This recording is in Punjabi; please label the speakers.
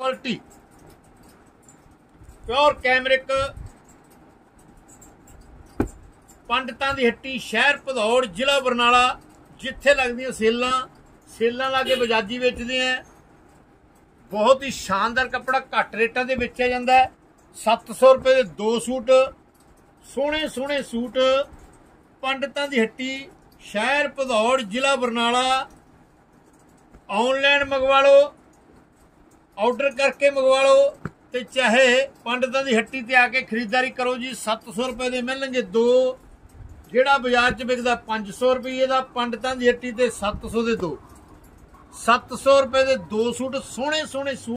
Speaker 1: ਕੁਆਲਿਟੀ ਪਿਓਰ ਕੈਮਰਿਕ ਪੰਡਤਾਂ ਦੀ ਹੱਟੀ ਸ਼ਹਿਰ ਭਦੌੜ, ਜ਼ਿਲ੍ਹਾ ਬਰਨਾਲਾ, ਜਿੱਥੇ ਲੱਗਦੀਆਂ ਸੇਲਾਂ। ਸੇਲਾਂ ਲਾ ਕੇ ਬਜਾਜੀ ਵੇਚਦੇ ਆ ਬਹੁਤ ਹੀ ਸ਼ਾਨਦਾਰ ਕੱਪੜਾ ਘੱਟ ਰੇਟਾਂ ਦੇ ਵੇਚਿਆ ਜਾਂਦਾ ਹੈ 700 ਰੁਪਏ ਦੇ ਦੋ ਸੂਟ, ਸੋਹਣੇ ਸੋਹਣੇ ਸੂਟ। ਪੰਡਤਾਂ ਦੀ ਹੱਟੀ ਸ਼ਹਿਰ ਭਦੌੜ, ਜ਼ਿਲ੍ਹਾ ਬਰਨਾਲਾ। ਆਨਲਾਈਨ ਮੰਗਵਾ ਲਓ। ਆਰਡਰ ਕਰਕੇ ਮੰਗਵਾ ਲਓ ਤੇ ਚਾਹੇ ਪੰਡਤਾਂ ਦੀ ਹੱਟੀ ਤੇ ਆ ਕੇ ਖਰੀਦਦਾਰੀ ਕਰੋ ਜੀ 700 ਰੁਪਏ ਦੇ ਮਿਲਣਗੇ ਦੋ। ਜਿਹੜਾ ਬਾਜ਼ਾਰ 'ਚ ਵਿਕਦਾ 500 ਰੁਪਏ ਦਾ, ਪੰਡਤਾਂ ਦੀ ਹੱਟੀ ਤੇ 700 ਦੇ ਦੋ। 700 ਰੁਪਏ ਦੇ ਦੋ ਸੂਟ ਸੋਹਣੇ ਸੋਹਣੇ ਸੂਟ